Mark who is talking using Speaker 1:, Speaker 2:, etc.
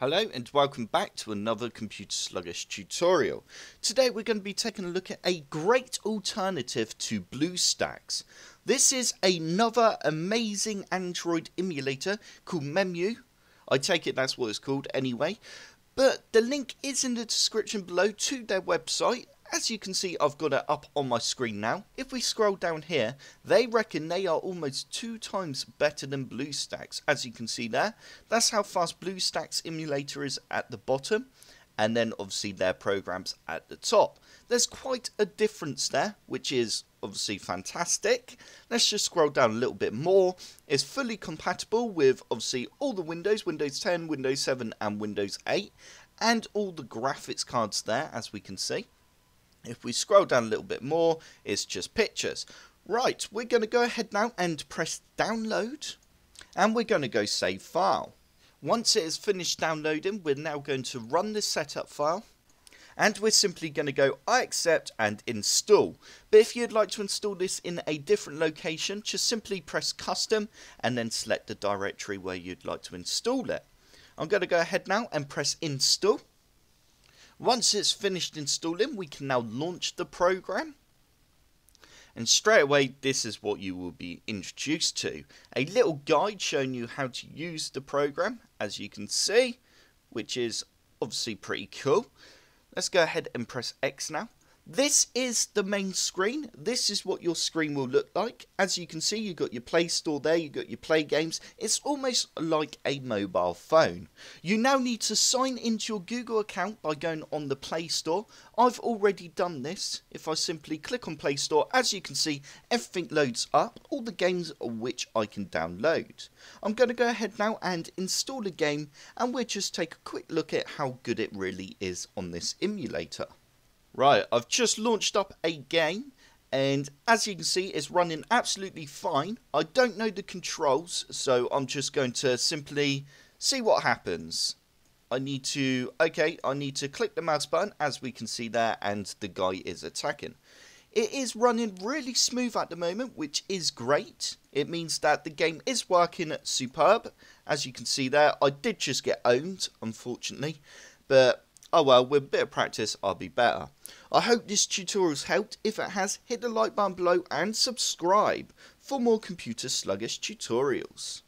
Speaker 1: Hello and welcome back to another Computer Sluggish tutorial. Today we're going to be taking a look at a great alternative to BlueStacks. This is another amazing Android emulator called Memu. I take it that's what it's called anyway. But the link is in the description below to their website as you can see, I've got it up on my screen now. If we scroll down here, they reckon they are almost two times better than BlueStacks. As you can see there, that's how fast BlueStacks emulator is at the bottom. And then obviously their programs at the top. There's quite a difference there, which is obviously fantastic. Let's just scroll down a little bit more. It's fully compatible with obviously all the Windows, Windows 10, Windows 7 and Windows 8 and all the graphics cards there as we can see. If we scroll down a little bit more, it's just pictures. Right, we're going to go ahead now and press download. And we're going to go save file. Once it is finished downloading, we're now going to run this setup file. And we're simply going to go I accept and install. But if you'd like to install this in a different location, just simply press custom and then select the directory where you'd like to install it. I'm going to go ahead now and press install. Once it's finished installing, we can now launch the program. And straight away, this is what you will be introduced to. A little guide showing you how to use the program, as you can see, which is obviously pretty cool. Let's go ahead and press X now. This is the main screen. This is what your screen will look like. As you can see, you've got your Play Store there, you've got your Play Games. It's almost like a mobile phone. You now need to sign into your Google account by going on the Play Store. I've already done this. If I simply click on Play Store, as you can see, everything loads up, all the games which I can download. I'm going to go ahead now and install a game, and we'll just take a quick look at how good it really is on this emulator. Right, I've just launched up a game and as you can see it's running absolutely fine. I don't know the controls so I'm just going to simply see what happens. I need to, okay, I need to click the mouse button as we can see there and the guy is attacking. It is running really smooth at the moment which is great. It means that the game is working superb. As you can see there, I did just get owned unfortunately but Oh well, with a bit of practice, I'll be better. I hope this tutorial's helped. If it has, hit the like button below and subscribe for more computer sluggish tutorials.